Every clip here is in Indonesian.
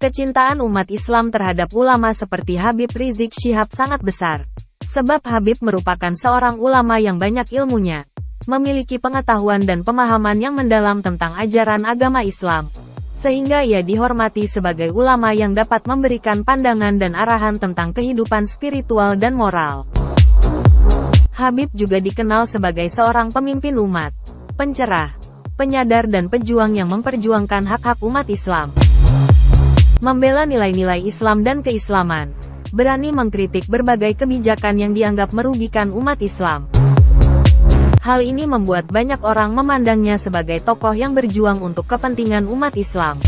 Kecintaan umat Islam terhadap ulama seperti Habib Rizik Syihab sangat besar. Sebab Habib merupakan seorang ulama yang banyak ilmunya, memiliki pengetahuan dan pemahaman yang mendalam tentang ajaran agama Islam. Sehingga ia dihormati sebagai ulama yang dapat memberikan pandangan dan arahan tentang kehidupan spiritual dan moral. Habib juga dikenal sebagai seorang pemimpin umat, pencerah, penyadar dan pejuang yang memperjuangkan hak-hak umat Islam membela nilai-nilai Islam dan keislaman, berani mengkritik berbagai kebijakan yang dianggap merugikan umat Islam. Hal ini membuat banyak orang memandangnya sebagai tokoh yang berjuang untuk kepentingan umat Islam.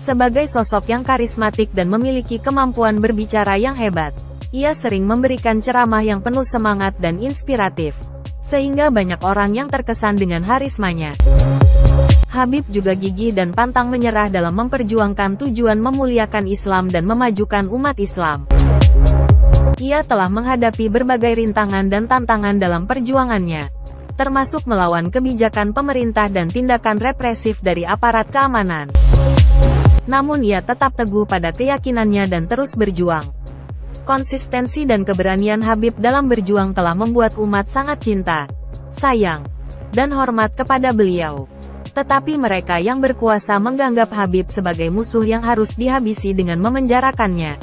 Sebagai sosok yang karismatik dan memiliki kemampuan berbicara yang hebat, ia sering memberikan ceramah yang penuh semangat dan inspiratif, sehingga banyak orang yang terkesan dengan harismanya. Habib juga gigih dan pantang menyerah dalam memperjuangkan tujuan memuliakan Islam dan memajukan umat Islam. Ia telah menghadapi berbagai rintangan dan tantangan dalam perjuangannya, termasuk melawan kebijakan pemerintah dan tindakan represif dari aparat keamanan. Namun ia tetap teguh pada keyakinannya dan terus berjuang. Konsistensi dan keberanian Habib dalam berjuang telah membuat umat sangat cinta, sayang, dan hormat kepada beliau. Tetapi mereka yang berkuasa menganggap Habib sebagai musuh yang harus dihabisi dengan memenjarakannya.